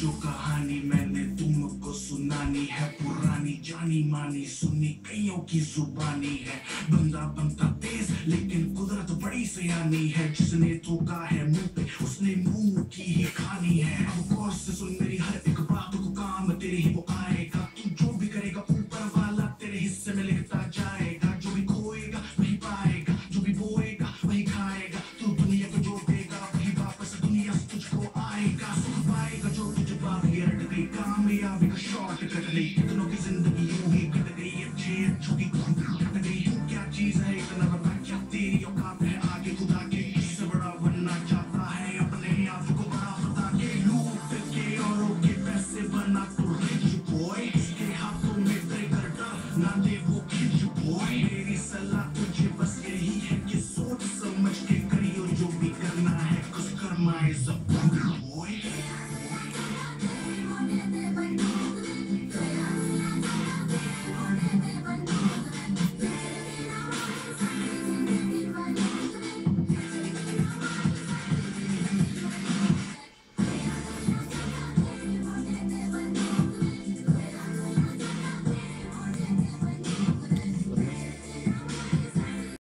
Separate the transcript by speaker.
Speaker 1: जो कहानी मैंने तुमको सुनानी है, पुरानी जानी मानी, सुनी कईयों की जुबानी है। बंदा बनता तेज, लेकिन कुदरत बड़ी सयानी है। जिसने तो का है मुँह पे, उसने मुँह की ही खानी है। गौर से सुन शॉर्ट कट गई कितनों की ज़िंदगी यूँ ही कट गई अच्छे अच्छों की कट गई क्या चीज़ है इतना बता क्या तेरी औकात है आगे खुदा के इससे बड़ा बनना चाहता है अपने आप को बड़ा बता के लूट के औरों के पैसे बना तू रिच बॉय उसके हाथों में तेरे कर ना दे वो खिच बॉय मेरी सलाह तुझे बस यही है कि सोच समझ के करियो जो भी करना है कुछ कर्मा इज़ अ